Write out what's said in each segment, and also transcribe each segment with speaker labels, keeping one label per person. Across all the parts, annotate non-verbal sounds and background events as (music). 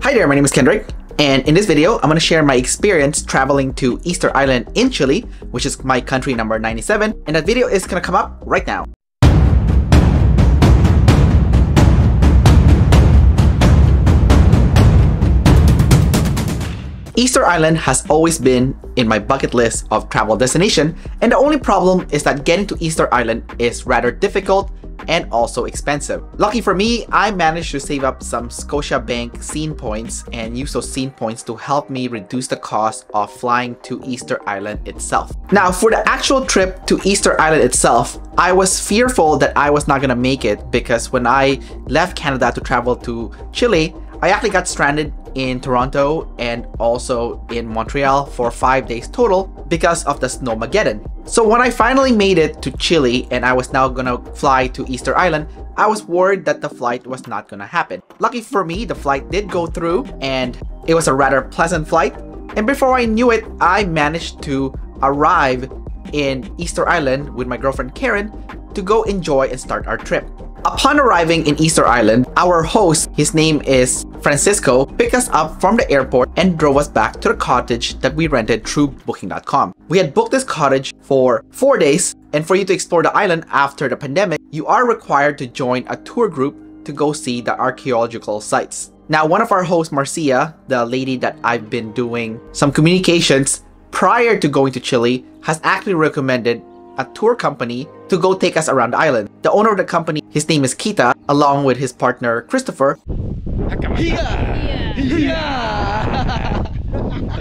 Speaker 1: Hi there, my name is Kendrick, and in this video, I'm going to share my experience traveling to Easter Island in Chile, which is my country number 97, and that video is going to come up right now. Easter Island has always been in my bucket list of travel destination, and the only problem is that getting to Easter Island is rather difficult and also expensive. Lucky for me, I managed to save up some Scotiabank scene points and use those scene points to help me reduce the cost of flying to Easter Island itself. Now, for the actual trip to Easter Island itself, I was fearful that I was not gonna make it because when I left Canada to travel to Chile, I actually got stranded in Toronto and also in Montreal for 5 days total because of the Snowmageddon. So when I finally made it to Chile and I was now gonna fly to Easter Island, I was worried that the flight was not gonna happen. Lucky for me, the flight did go through and it was a rather pleasant flight. And before I knew it, I managed to arrive in Easter Island with my girlfriend Karen to go enjoy and start our trip. Upon arriving in Easter Island, our host, his name is Francisco, picked us up from the airport and drove us back to the cottage that we rented through booking.com. We had booked this cottage for four days, and for you to explore the island after the pandemic, you are required to join a tour group to go see the archaeological sites. Now, one of our hosts, Marcia, the lady that I've been doing some communications prior to going to Chile, has actually recommended a tour company to go take us around the island. The owner of the company, his name is Kita, along with his partner Christopher. (laughs)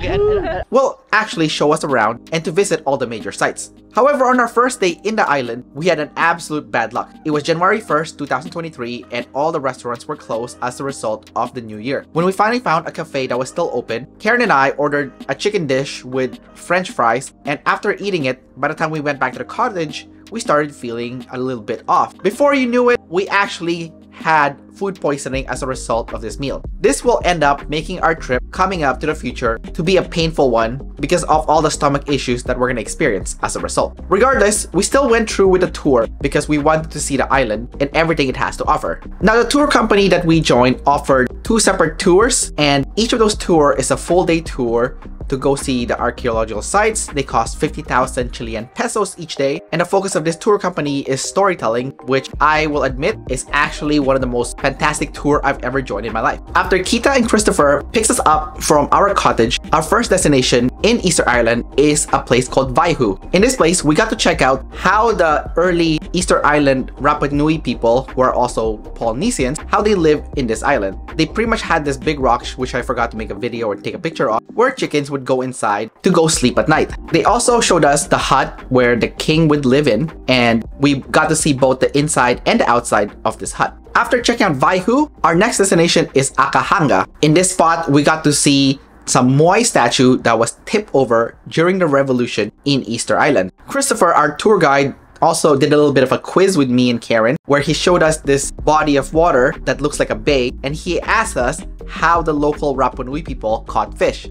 Speaker 1: (laughs) will actually show us around and to visit all the major sites. However, on our first day in the island, we had an absolute bad luck. It was January 1st, 2023, and all the restaurants were closed as a result of the new year. When we finally found a cafe that was still open, Karen and I ordered a chicken dish with french fries, and after eating it, by the time we went back to the cottage, we started feeling a little bit off. Before you knew it, we actually had food poisoning as a result of this meal. This will end up making our trip coming up to the future to be a painful one because of all the stomach issues that we're gonna experience as a result. Regardless, we still went through with the tour because we wanted to see the island and everything it has to offer. Now the tour company that we joined offered two separate tours and each of those tour is a full day tour to go see the archaeological sites. They cost 50,000 Chilean pesos each day. And the focus of this tour company is storytelling, which I will admit is actually one of the most fantastic tour I've ever joined in my life. After Kita and Christopher picks us up from our cottage, our first destination in Easter Island is a place called Vaihu. In this place, we got to check out how the early Easter Island Rapa Nui people, who are also Polynesians, how they live in this island. They pretty much had this big rock, which I forgot to make a video or take a picture of, where chickens would go inside to go sleep at night. They also showed us the hut where the king would live in, and we got to see both the inside and the outside of this hut. After checking out Vaihu, our next destination is Akahanga. In this spot, we got to see some Moai statue that was tipped over during the revolution in Easter Island. Christopher, our tour guide, also did a little bit of a quiz with me and Karen where he showed us this body of water that looks like a bay and he asked us how the local Rapa Nui people caught fish.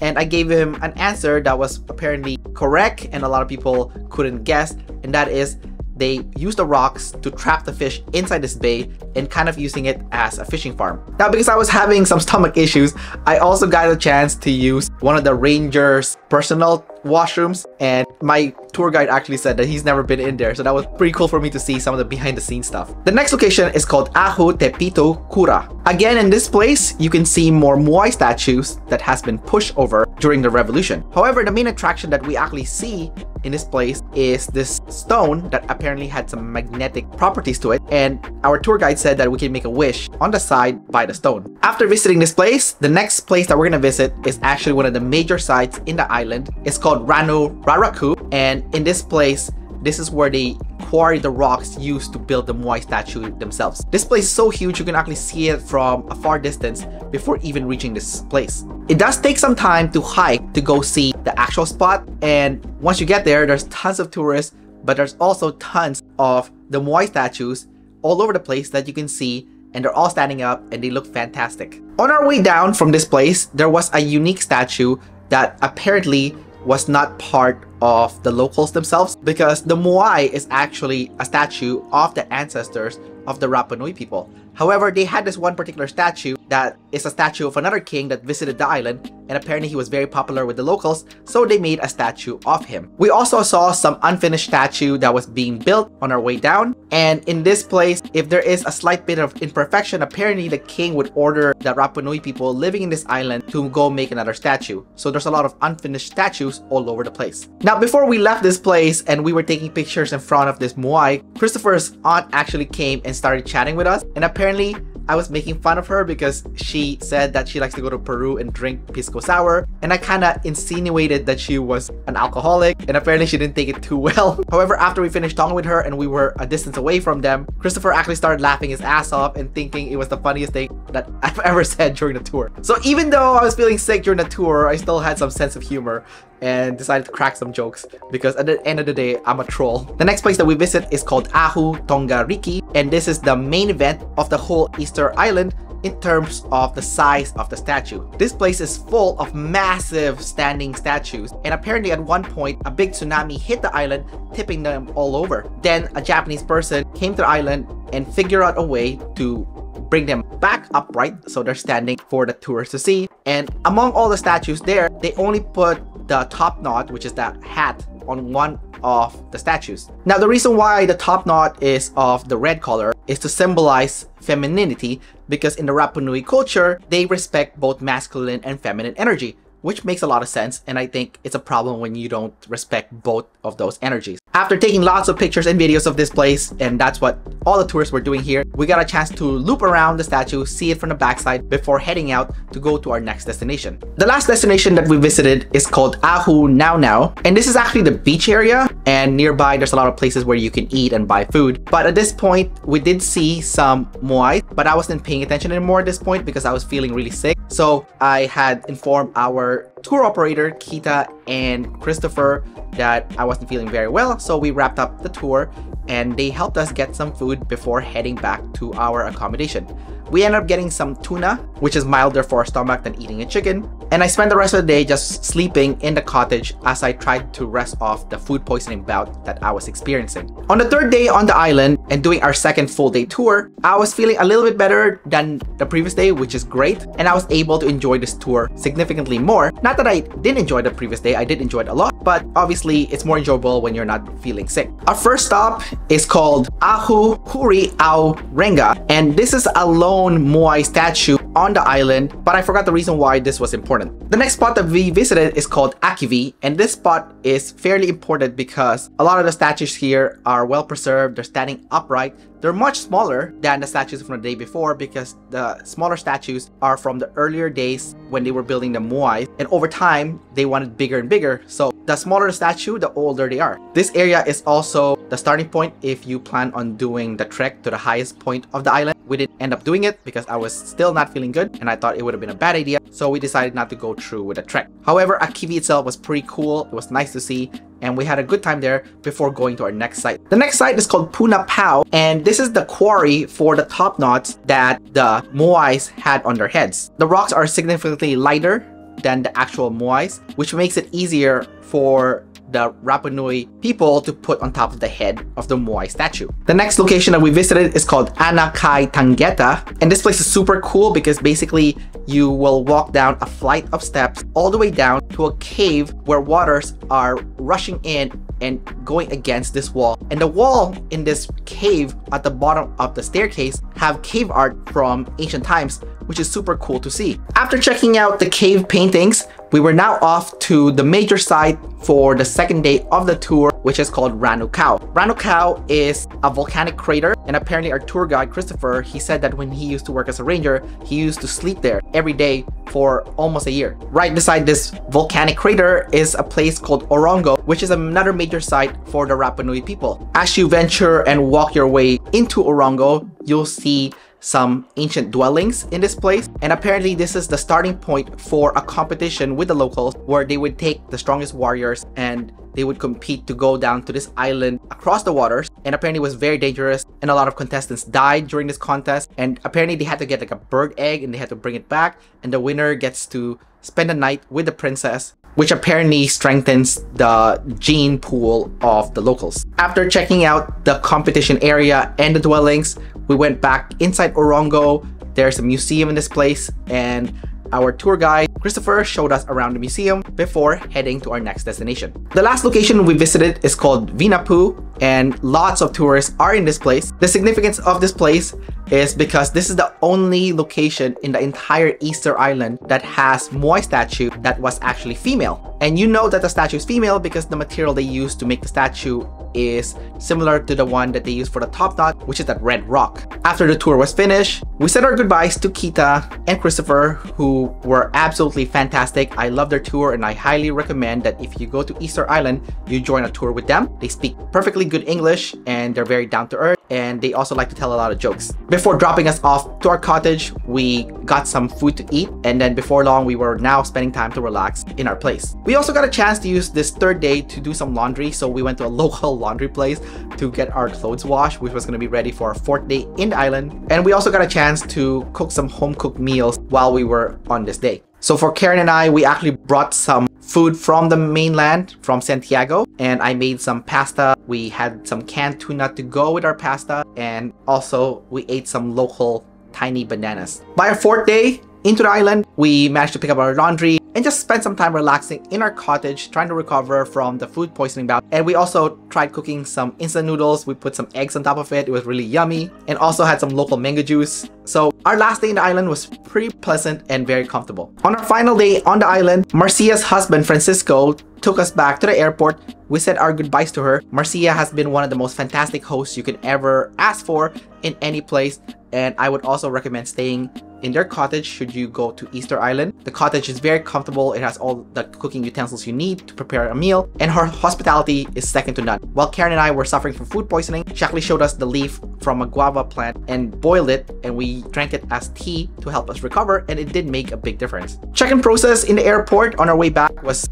Speaker 1: And I gave him an answer that was apparently correct and a lot of people couldn't guess and that is they use the rocks to trap the fish inside this bay and kind of using it as a fishing farm. Now, because I was having some stomach issues, I also got a chance to use one of the ranger's personal washrooms and my tour guide actually said that he's never been in there so that was pretty cool for me to see some of the behind the scenes stuff. The next location is called Ahu Te Pito Kura. Again in this place you can see more Moai statues that has been pushed over during the revolution. However the main attraction that we actually see in this place is this stone that apparently had some magnetic properties to it and our tour guide said that we can make a wish on the side by the stone. After visiting this place, the next place that we're gonna visit is actually one of the major sites in the island. It's called Rano Raraku and in this place, this is where they quarry the rocks used to build the Moai statue themselves. This place is so huge you can actually see it from a far distance before even reaching this place. It does take some time to hike to go see the actual spot and once you get there, there's tons of tourists but there's also tons of the Moai statues all over the place that you can see and they're all standing up and they look fantastic. On our way down from this place, there was a unique statue that apparently was not part of the locals themselves because the Moai is actually a statue of the ancestors of the Rapa Nui people. However, they had this one particular statue that is a statue of another king that visited the island and apparently he was very popular with the locals so they made a statue of him. We also saw some unfinished statue that was being built on our way down and in this place if there is a slight bit of imperfection apparently the king would order the Rapa Nui people living in this island to go make another statue. So there's a lot of unfinished statues all over the place. Now before we left this place and we were taking pictures in front of this Moai, Christopher's aunt actually came and started chatting with us and apparently I was making fun of her because she said that she likes to go to Peru and drink pisco sour, and I kind of insinuated that she was an alcoholic, and apparently she didn't take it too well. (laughs) However, after we finished talking with her and we were a distance away from them, Christopher actually started laughing his ass off and thinking it was the funniest thing that (laughs) I've ever said during the tour. So even though I was feeling sick during the tour, I still had some sense of humor and decided to crack some jokes because at the end of the day, I'm a troll. The next place that we visit is called Ahu Tongariki and this is the main event of the whole Easter Island in terms of the size of the statue. This place is full of massive standing statues and apparently at one point a big tsunami hit the island tipping them all over. Then a Japanese person came to the island and figured out a way to bring them back upright so they're standing for the tourists to see and among all the statues there they only put the top knot which is that hat on one of the statues. Now the reason why the top knot is of the red color is to symbolize femininity because in the Rapa Nui culture, they respect both masculine and feminine energy which makes a lot of sense and I think it's a problem when you don't respect both of those energies. After taking lots of pictures and videos of this place, and that's what all the tourists were doing here, we got a chance to loop around the statue, see it from the backside before heading out to go to our next destination. The last destination that we visited is called Ahu Nau Nau, and this is actually the beach area, and nearby there's a lot of places where you can eat and buy food. But at this point, we did see some moai, but I wasn't paying attention anymore at this point because I was feeling really sick. So I had informed our tour operator, Kita and Christopher, that I wasn't feeling very well. So we wrapped up the tour and they helped us get some food before heading back to our accommodation. We ended up getting some tuna, which is milder for our stomach than eating a chicken. And I spent the rest of the day just sleeping in the cottage as I tried to rest off the food poisoning bout that I was experiencing. On the third day on the island and doing our second full day tour, I was feeling a little bit better than the previous day, which is great. And I was able to enjoy this tour significantly more. Not that I didn't enjoy the previous day, I did enjoy it a lot, but obviously it's more enjoyable when you're not feeling sick. Our first stop is called Ahu Huri a Urenga, and this is a lone Moai statue on the island, but I forgot the reason why this was important. The next spot that we visited is called Akivi, and this spot is fairly important because a lot of the statues here are well preserved, they're standing upright, they're much smaller than the statues from the day before because the smaller statues are from the earlier days when they were building the Moai and over time they wanted bigger and bigger so the smaller the statue the older they are. This area is also the starting point if you plan on doing the trek to the highest point of the island. We didn't end up doing it because I was still not feeling good and I thought it would have been a bad idea so we decided not to go through with the trek. However, Akivi itself was pretty cool, it was nice to see and we had a good time there before going to our next site. The next site is called Puna Pao and this is the quarry for the top knots that the Moais had on their heads. The rocks are significantly lighter than the actual Moais, which makes it easier for the Rapa Nui people to put on top of the head of the Moai statue. The next location that we visited is called Ana Kai Tangata and this place is super cool because basically you will walk down a flight of steps all the way down to a cave where waters are rushing in and going against this wall. And the wall in this cave at the bottom of the staircase have cave art from ancient times which is super cool to see. After checking out the cave paintings, we were now off to the major site for the second day of the tour, which is called Rano Kau. Rano Kau is a volcanic crater, and apparently our tour guide, Christopher, he said that when he used to work as a ranger, he used to sleep there every day for almost a year. Right beside this volcanic crater is a place called Orongo, which is another major site for the Rapa Nui people. As you venture and walk your way into Orongo, you'll see some ancient dwellings in this place. And apparently this is the starting point for a competition with the locals where they would take the strongest warriors and they would compete to go down to this island across the waters. And apparently it was very dangerous and a lot of contestants died during this contest. And apparently they had to get like a bird egg and they had to bring it back. And the winner gets to spend the night with the princess which apparently strengthens the gene pool of the locals. After checking out the competition area and the dwellings, we went back inside Orongo There's a museum in this place and our tour guide, Christopher, showed us around the museum before heading to our next destination. The last location we visited is called Vinapu, and lots of tourists are in this place. The significance of this place is because this is the only location in the entire Easter Island that has Moai statue that was actually female. And you know that the statue is female because the material they used to make the statue is similar to the one that they use for the top knot, which is that red rock. After the tour was finished, we said our goodbyes to Kita and Christopher, who were absolutely fantastic. I love their tour and I highly recommend that if you go to Easter Island, you join a tour with them. They speak perfectly good English and they're very down to earth and they also like to tell a lot of jokes. Before dropping us off to our cottage, we got some food to eat and then before long we were now spending time to relax in our place. We also got a chance to use this third day to do some laundry so we went to a (laughs) local laundry place to get our clothes washed which was going to be ready for our fourth day in the island and we also got a chance to cook some home cooked meals while we were on this day. So for Karen and I, we actually brought some food from the mainland, from Santiago, and I made some pasta. We had some canned tuna to go with our pasta, and also we ate some local tiny bananas. By our fourth day into the island, we managed to pick up our laundry and just spent some time relaxing in our cottage, trying to recover from the food poisoning bout. And we also tried cooking some instant noodles. We put some eggs on top of it. It was really yummy. And also had some local mango juice. So our last day in the island was pretty pleasant and very comfortable. On our final day on the island, Marcia's husband, Francisco, took us back to the airport. We said our goodbyes to her. Marcia has been one of the most fantastic hosts you can ever ask for in any place. And I would also recommend staying in their cottage should you go to Easter Island. The cottage is very comfortable. It has all the cooking utensils you need to prepare a meal. And her hospitality is second to none. While Karen and I were suffering from food poisoning, Shaklee showed us the leaf from a guava plant and boiled it and we drank it as tea to help us recover and it did make a big difference. Check-in process in the airport on our way back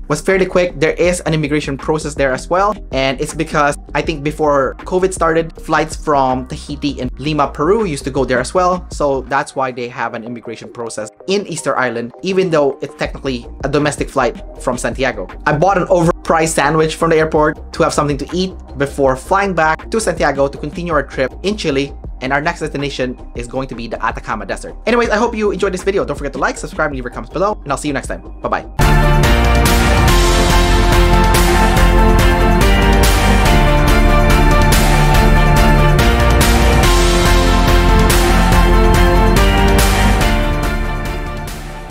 Speaker 1: was fairly quick. There is an immigration process there as well and it's because I think before COVID started, flights from Tahiti and Lima, Peru used to go there as well. So that's why they have an immigration process in Easter Island, even though it's technically a domestic flight from Santiago. I bought an overpriced sandwich from the airport to have something to eat before flying back to Santiago to continue our trip in Chile and our next destination is going to be the Atacama Desert. Anyways, I hope you enjoyed this video. Don't forget to like, subscribe, and leave your comments below, and I'll see you next time. Bye-bye.